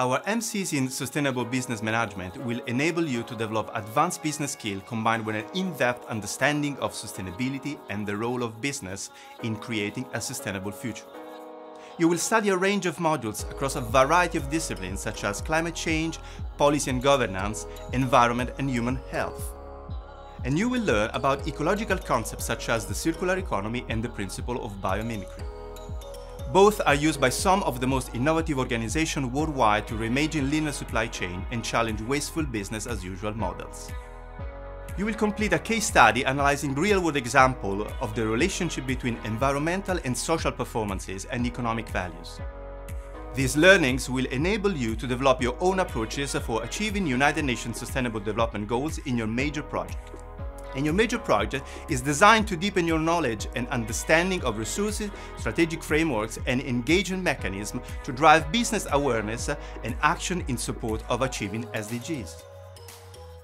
Our MSc in Sustainable Business Management will enable you to develop advanced business skills combined with an in-depth understanding of sustainability and the role of business in creating a sustainable future. You will study a range of modules across a variety of disciplines such as climate change, policy and governance, environment and human health. And you will learn about ecological concepts such as the circular economy and the principle of biomimicry. Both are used by some of the most innovative organizations worldwide to reimagine linear supply chain and challenge wasteful business as usual models. You will complete a case study analyzing real-world example of the relationship between environmental and social performances and economic values. These learnings will enable you to develop your own approaches for achieving United Nations Sustainable Development Goals in your major project. And your major project is designed to deepen your knowledge and understanding of resources, strategic frameworks, and engagement mechanisms to drive business awareness and action in support of achieving SDGs.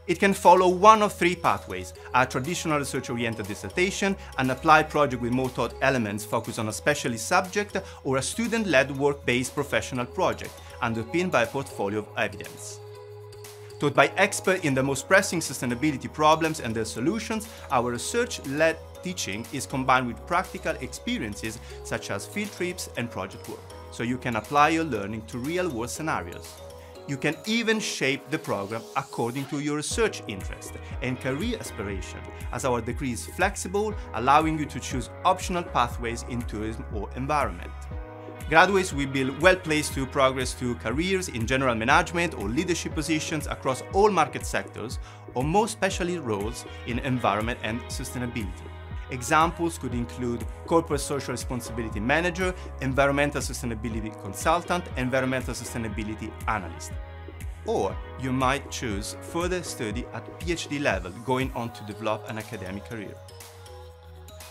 It can follow one of three pathways, a traditional research-oriented dissertation, an applied project with more taught elements focused on a specialist subject, or a student-led work-based professional project, underpinned by a portfolio of evidence. Taught by experts in the most pressing sustainability problems and their solutions, our research-led teaching is combined with practical experiences such as field trips and project work, so you can apply your learning to real-world scenarios. You can even shape the program according to your research interest and career aspiration, as our degree is flexible, allowing you to choose optional pathways in tourism or environment. Graduates will be well placed to progress to careers in general management or leadership positions across all market sectors, or more specialist roles in environment and sustainability. Examples could include corporate social responsibility manager, environmental sustainability consultant, environmental sustainability analyst. Or you might choose further study at PhD level, going on to develop an academic career.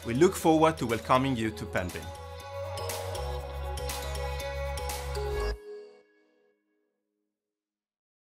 We look forward to welcoming you to Penryn.